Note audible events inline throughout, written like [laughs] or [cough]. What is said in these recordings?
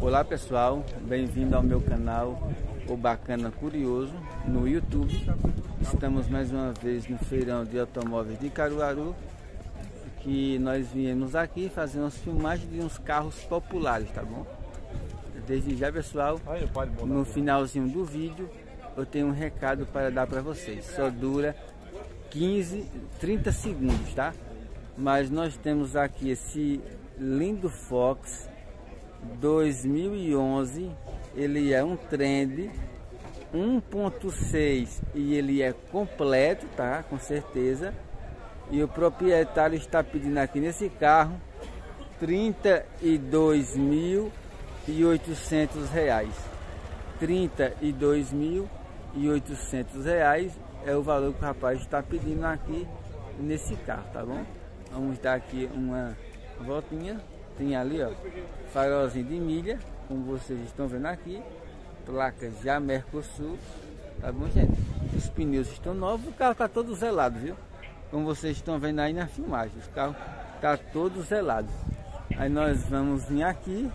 Olá pessoal, bem-vindo ao meu canal O Bacana Curioso no YouTube. Estamos mais uma vez no feirão de automóveis de Caruaru que nós viemos aqui fazer umas filmagens de uns carros populares, tá bom? Desde já pessoal, no finalzinho do vídeo eu tenho um recado para dar para vocês. Só dura 15, 30 segundos, tá? Mas nós temos aqui esse lindo Fox 2011. Ele é um trend 1.6 e ele é completo, tá? Com certeza. E o proprietário está pedindo aqui nesse carro 32.800 reais. 32.800 reais é o valor que o rapaz está pedindo aqui nesse carro, tá bom? Vamos dar aqui uma voltinha. Tem ali, ó, farolzinho de milha, como vocês estão vendo aqui. Placas já Mercosul, tá bom, gente? Os pneus estão novos, o carro está todo zelado, viu? Como vocês estão vendo aí na filmagem, o carro está todo zelado. Aí nós vamos vir aqui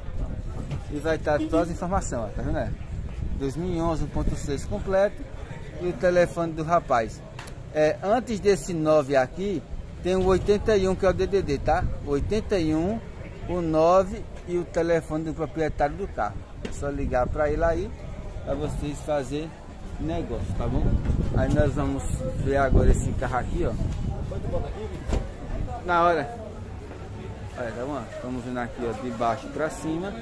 e vai estar todas as informações, ó, tá vendo? 2011 1.6 completo e o telefone do rapaz. É, antes desse 9 aqui, tem o 81 que é o DDD, tá? 81, o 9 e o telefone do proprietário do carro. É só ligar para ele aí, para vocês fazer negócio, tá bom? Aí nós vamos ver agora esse carro aqui, ó. Na hora. Olha, tá bom? Estamos vendo aqui, ó, de baixo para cima.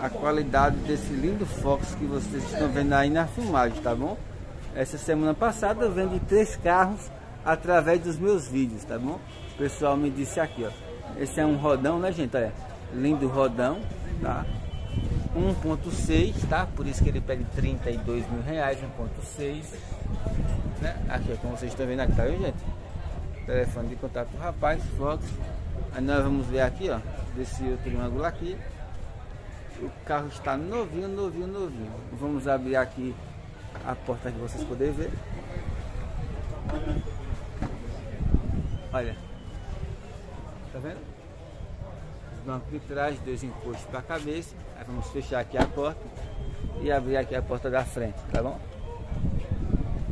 A qualidade desse lindo Fox que vocês estão vendo aí na filmagem, tá bom? Essa semana passada eu vendi três carros através dos meus vídeos, tá bom? O pessoal me disse aqui, ó. Esse é um rodão, né, gente? Olha, lindo rodão, tá? 1.6, tá? Por isso que ele pede 32 mil reais, 1.6. Né? Aqui, como vocês estão vendo aqui, tá vendo, gente? Telefone de contato do rapaz, Fox. Aí nós vamos ver aqui, ó, desse outro ângulo aqui. O carro está novinho, novinho, novinho. Vamos abrir aqui a porta que vocês poderem ver. Olha. Tá vendo? Os bancos de trás, dois encostos para a cabeça. Aí vamos fechar aqui a porta e abrir aqui a porta da frente, tá bom?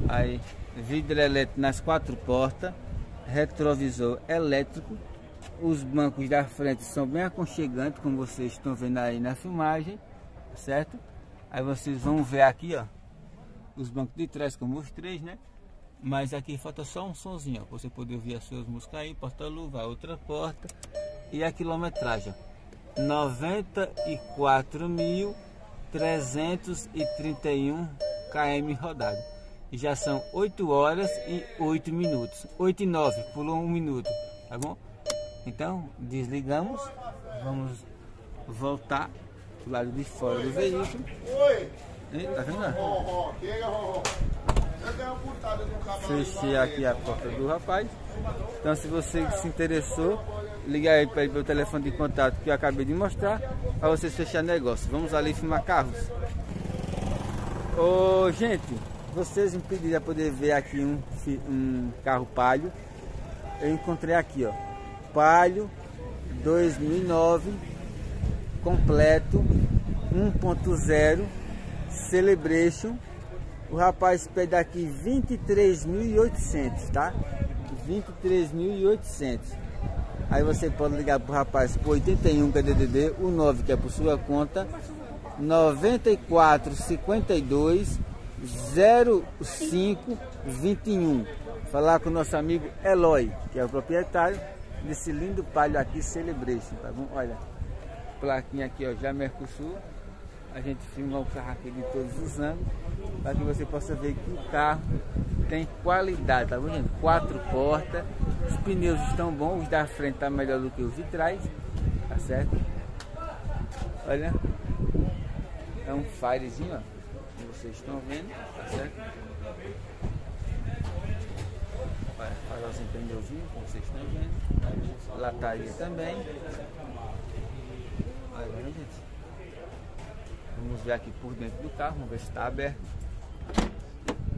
Aí, vidro elétrico nas quatro portas, retrovisor elétrico. Os bancos da frente são bem aconchegantes, como vocês estão vendo aí na filmagem, certo? Aí vocês vão ver aqui, ó, os bancos de trás como os três, né? Mas aqui falta só um sonzinho, ó, pra você poder ouvir as suas músicas aí, porta-luva, outra porta e a quilometragem, 94.331 km rodado. E já são 8 horas e 8 minutos. 8 e 9, pulou um minuto, tá bom? Então, desligamos, vamos voltar pro lado de fora do veículo. E, tá vendo? Fechei aqui a porta do rapaz. Então se você se interessou, liga aí para o telefone de contato que eu acabei de mostrar para vocês fechar negócio. Vamos ali filmar carros. Ô gente, vocês me pediram poder ver aqui um, um carro palio. Eu encontrei aqui, ó. Palio 2009 completo 1.0 Celebration o rapaz pede aqui 23.800, tá? 23.800. Aí você pode ligar pro rapaz por 81 que é DDD, o 9 que é por sua conta, 9452 0521. Falar com o nosso amigo Eloy, que é o proprietário desse lindo palio aqui Celebration, tá bom? Olha, plaquinha aqui, ó, já Mercosul a gente filma o carro aqui de todos os anos para que você possa ver que o carro tem qualidade, tá vendo? Quatro portas, os pneus estão bons, os da frente tá melhor do que os de trás, tá certo? Olha, é um firezinho, ó, vocês estão vendo, tá certo? Farolzinho pneuzinho, como vocês estão vendo, lataria também. Olha, gente. Vamos ver aqui por dentro do carro, vamos ver se está aberto.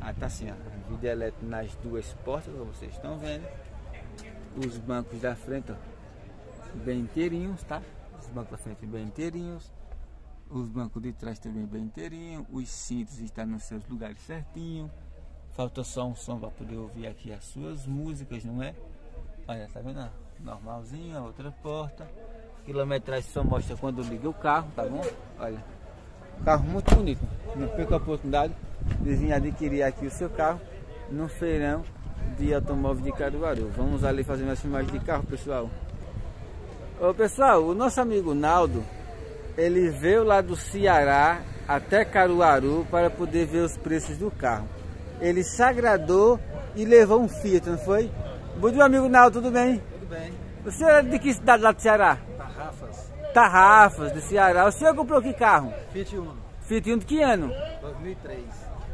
Ah, tá assim, ó. Vidro elétrico nas duas portas, como vocês estão vendo. Os bancos da frente, ó, bem inteirinhos, tá? Os bancos da frente bem inteirinhos. Os bancos de trás também bem inteirinho. Os cintos estão nos seus lugares certinho. Falta só um som para poder ouvir aqui as suas músicas, não é? Olha, tá vendo? Normalzinho, a outra porta. Quilometragem só mostra quando liga o carro, tá bom? Olha. Carro muito bonito. Não perca a oportunidade de vir adquirir aqui o seu carro no feirão de automóvel de Caruaru. Vamos ali fazer mais filmagem de carro, pessoal. Ô pessoal, o nosso amigo Naldo, ele veio lá do Ceará até Caruaru para poder ver os preços do carro. Ele se agradou e levou um Fiat, não foi? Bom dia, amigo Naldo, tudo bem? Tudo bem. O senhor é de que cidade lá do Ceará? Tarrafas. Tarrafas, do Ceará. O senhor comprou que carro? Fiat Uno. Fiat Uno de que ano? 2003.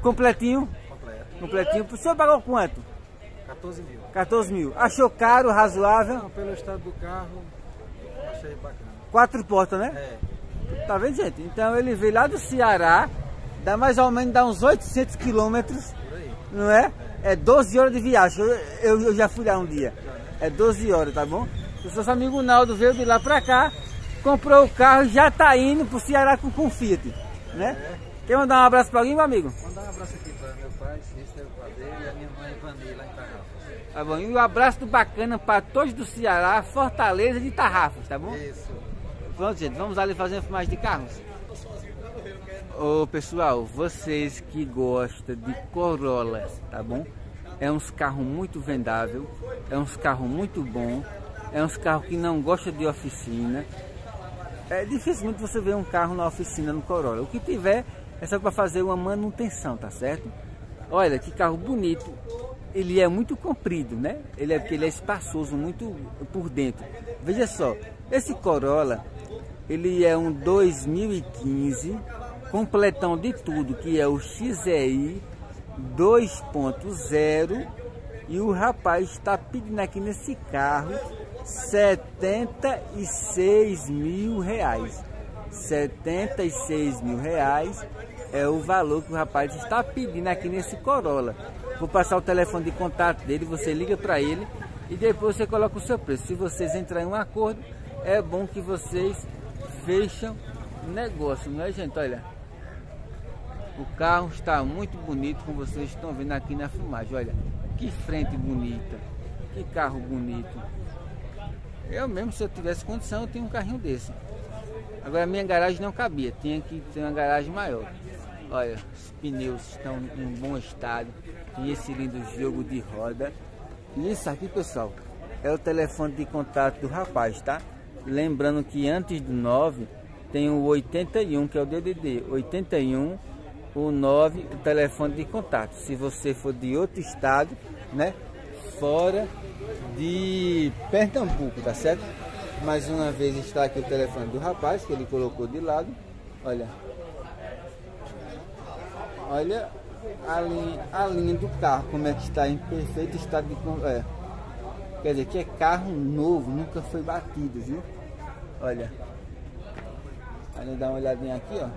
Completinho? Completo. Completinho. O senhor pagou quanto? 14 mil. 14 mil. Achou caro, razoável? Não, pelo estado do carro, achei bacana. Quatro portas, né? É. Tá vendo, gente? Então ele veio lá do Ceará, dá mais ou menos dá uns 800 quilômetros, não é? É 12 horas de viagem. Eu, eu, eu já fui lá um dia. É 12 horas, tá bom? O seu amigo Naldo veio de lá pra cá, comprou o carro e já tá indo pro Ceará com, com Fiat, né? Quer mandar um abraço pra alguém, meu amigo? Mandar um abraço aqui para meu pai, Cícero Padeiro e a minha mãe Vani lá em Tarrafas. Tá bom? E um abraço do bacana pra todos do Ceará, Fortaleza e de Tarrafas, tá bom? Isso. Pronto, gente, vamos ali fazer uma filmagem de carros. Ô pessoal, vocês que gostam de Corolla, tá bom? É uns carros muito vendável, é uns carros muito bom, é uns carros que não gosta de oficina. É dificilmente você ver um carro na oficina no Corolla. O que tiver é só para fazer uma manutenção, tá certo? Olha que carro bonito. Ele é muito comprido, né? Ele é porque ele é espaçoso, muito por dentro. Veja só, esse Corolla, ele é um 2015, completão de tudo, que é o XEI 2.0 e o rapaz está pedindo aqui nesse carro 76 mil reais. 76 mil reais é o valor que o rapaz está pedindo aqui nesse Corolla. Vou passar o telefone de contato dele, você liga para ele e depois você coloca o seu preço. Se vocês entrarem em um acordo, é bom que vocês fecham negócio, não é gente? Olha, o carro está muito bonito, como vocês estão vendo aqui na filmagem. Olha, que frente bonita, que carro bonito. Eu mesmo, se eu tivesse condição, eu tenho um carrinho desse. Agora, minha garagem não cabia, tinha que ter uma garagem maior. Olha, os pneus estão em bom estado, tem esse lindo jogo de roda. E isso aqui, pessoal, é o telefone de contato do rapaz, tá? Lembrando que antes do 9 tem o 81, que é o DDD 81 o 9, o telefone de contato. Se você for de outro estado, né? Fora de Pernambuco, tá certo? Mais uma vez está aqui o telefone do rapaz que ele colocou de lado. Olha. Olha a linha, a linha do carro, como é que está em perfeito estado de é. Quer dizer que é carro novo, nunca foi batido, viu? Olha. Aí dá uma olhadinha aqui, ó.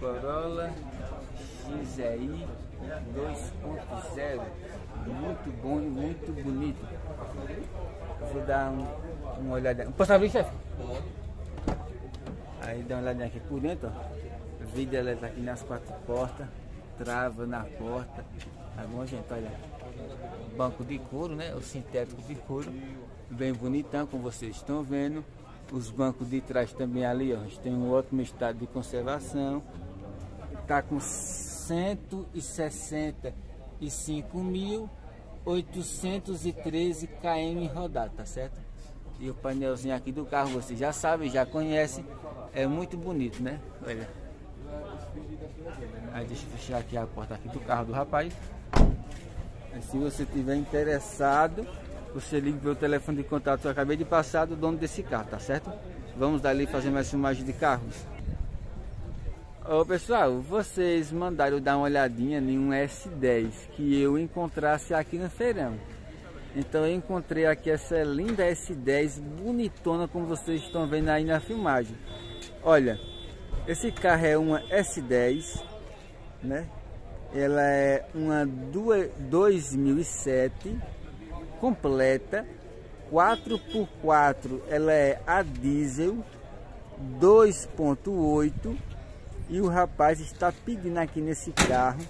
Corolla XEI 2.0 muito bom e muito bonito. Vou dar um, uma olhada. Posso abrir chefe? aí dá uma olhadinha aqui por dentro ó. vidro elétrico aqui nas quatro portas trava na porta. Tá bom gente? Olha. Banco de couro né? O sintético de couro. Bem bonitão como vocês estão vendo. Os bancos de trás também ali, ó, tem um ótimo estado de conservação. Tá com 165.813 km rodado, tá certo? E o painelzinho aqui do carro, você já sabe, já conhece, é muito bonito, né? Olha. Aí deixa eu fechar aqui a porta aqui do carro do rapaz. Se você tiver interessado, você liga pelo telefone de contato que eu acabei de passar do dono desse carro, tá certo? Vamos dali fazer mais filmagem de carros. Ô pessoal, vocês mandaram dar uma olhadinha em um S10 que eu encontrasse aqui no feirão. Então eu encontrei aqui essa linda S10 bonitona como vocês estão vendo aí na filmagem. Olha, esse carro é uma S10, né? Ela é uma 2007 completa 4x4 ela é a diesel 2.8 e o rapaz está pedindo aqui nesse carro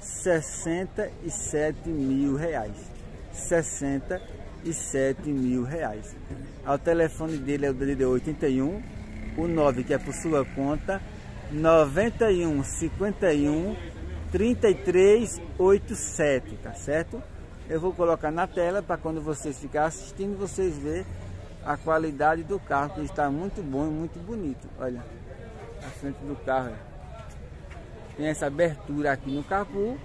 67 mil reais. 67 mil reais. O telefone dele é o DDD 81, o 9 que é por sua conta, 91 51 33 87, tá certo? Eu vou colocar na tela para quando vocês ficarem assistindo, vocês verem a qualidade do carro, que está muito bom e muito bonito. Olha, a frente do carro. Tem essa abertura aqui no capô,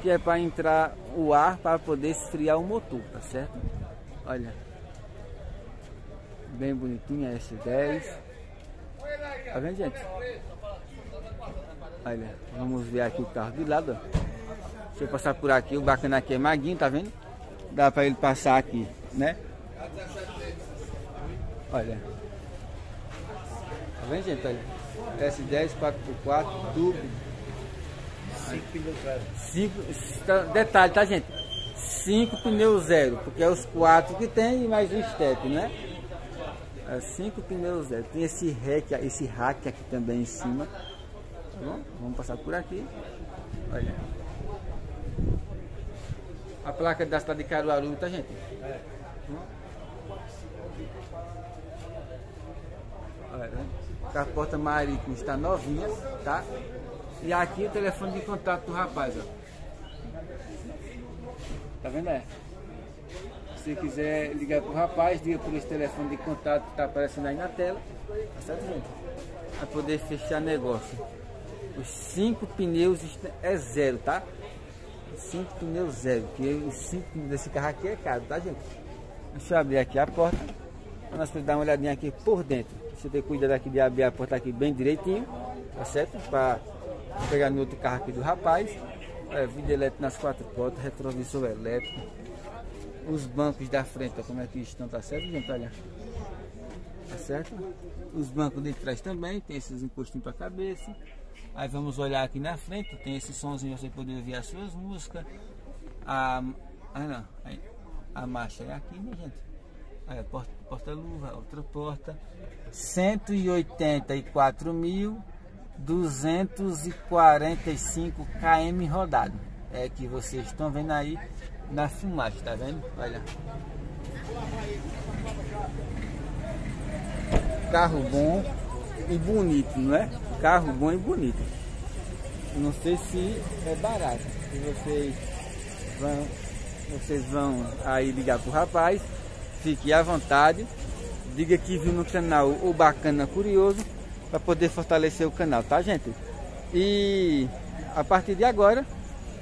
que é para entrar o ar para poder esfriar o motor, tá certo? Olha. Bem bonitinha S10. Tá vendo, gente? Olha, vamos ver aqui o carro de lado. Deixa eu passar por aqui. O bacana aqui é maguinho, tá vendo? Dá para ele passar aqui, né? Olha. Tá vendo, gente? Olha. S10 4x4 turbo. 5 pneus zero. Cinco, tá, detalhe, tá, gente? 5 pneus zero, porque é os quatro que tem e mais um step, né? É 5 pneus zero. Tem esse rack, esse rack aqui também em cima. Tá bom? Vamos passar por aqui. Olha. A placa da cidade de Caruaru, tá, gente? É. Olha, a porta marítima está novinha, tá? E aqui o telefone de contato do rapaz, ó. Tá vendo, é? Se quiser ligar pro rapaz, liga por esse telefone de contato que tá aparecendo aí na tela. Tá certo, gente? Pra poder fechar negócio. Os cinco pneus é zero, tá? Cinco pneus zero, que os cinco pneus desse carro aqui é caro, tá, gente? Deixa eu abrir aqui a porta. Pra nós dar uma olhadinha aqui por dentro. Você ter cuidado aqui de abrir a porta aqui bem direitinho, tá certo? Para pegar no outro carro aqui do rapaz. É, vidro elétrico nas quatro portas, retrovisor elétrico. Os bancos da frente, ó, como é que estão, tá certo, gente? Olha. Tá certo? Os bancos de trás também, tem esses encostinhos para cabeça. Aí vamos olhar aqui na frente, tem esse somzinho você poder ouvir as suas músicas. A, ah não, a marcha é aqui, né gente? Aí, porta, porta-luva, outra porta. 184.245 km rodado. É que vocês estão vendo aí na filmagem, tá vendo? Olha. Carro bom e bonito, não é? Carro bom e bonito. Não sei se é barato. Se vocês vão, vocês vão aí ligar pro rapaz, fique à vontade diga que viu no canal o Bacana Curioso para poder fortalecer o canal, tá gente? E a partir de agora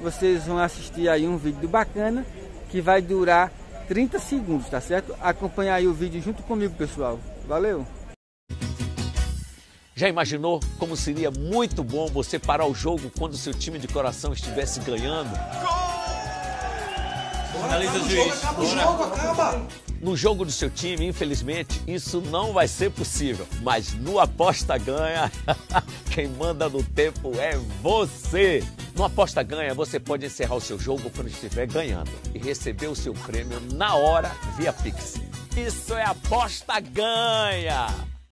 vocês vão assistir aí um vídeo Bacana que vai durar 30 segundos, tá certo? Acompanha aí o vídeo junto comigo, pessoal. Valeu! Já imaginou como seria muito bom você parar o jogo quando seu time de coração estivesse ganhando? Gol! Finaliza o juiz. Acaba o jogo, acaba! No jogo do seu time, infelizmente, isso não vai ser possível. Mas no Aposta Ganha, [laughs] quem manda no tempo é você. No Aposta Ganha, você pode encerrar o seu jogo quando estiver ganhando e receber o seu prêmio na hora via Pix. Isso é Aposta Ganha!